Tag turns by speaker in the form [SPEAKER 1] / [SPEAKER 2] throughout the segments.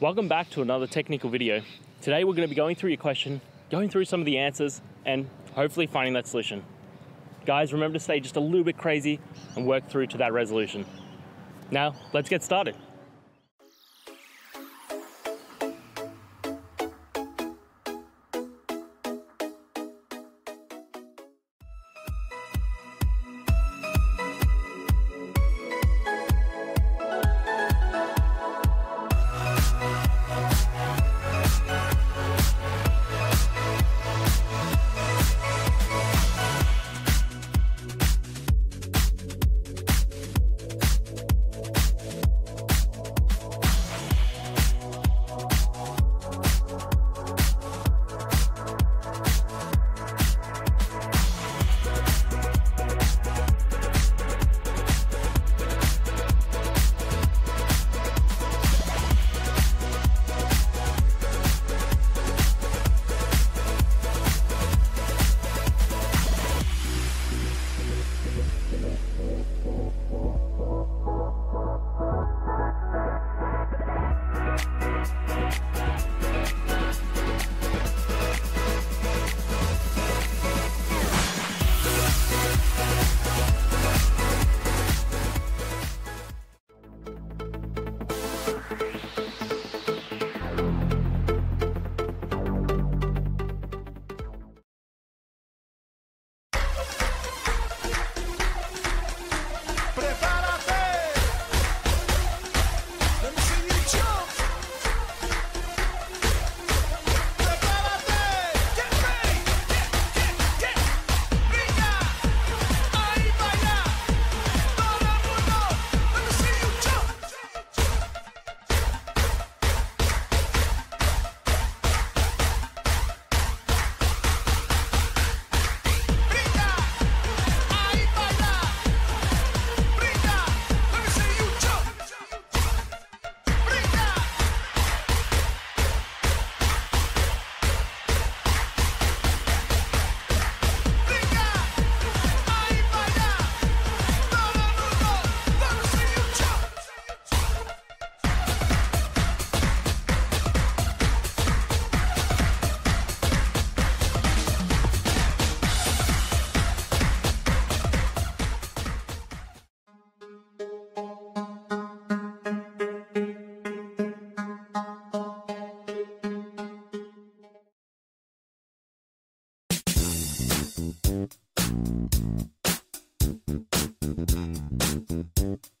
[SPEAKER 1] Welcome back to another technical video. Today we're going to be going through your question, going through some of the answers, and hopefully finding that solution. Guys, remember to stay just a little bit crazy and work through to that resolution. Now, let's get started. Thank you.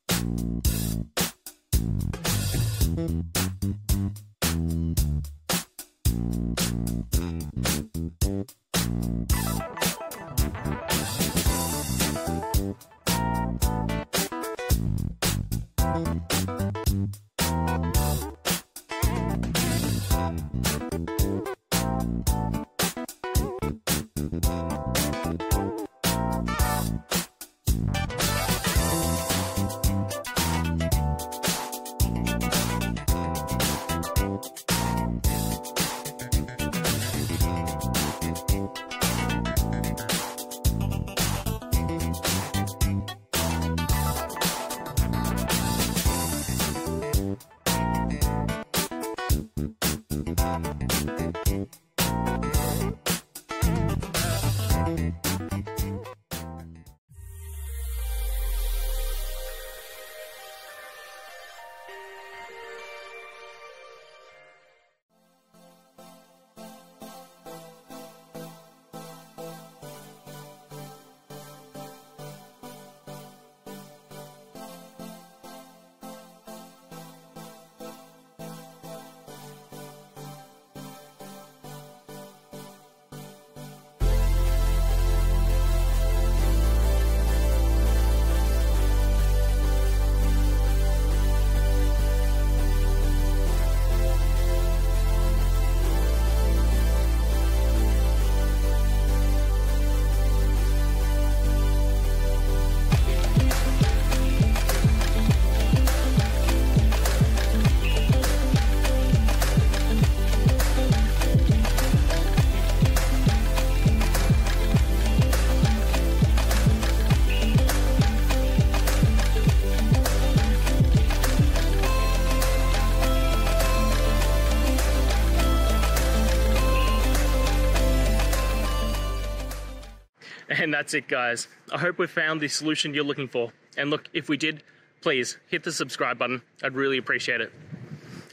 [SPEAKER 1] And that's it, guys. I hope we found the solution you're looking for. And look, if we did, please hit the subscribe button. I'd really appreciate it.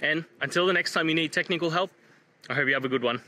[SPEAKER 1] And until the next time you need technical help, I hope you have a good one.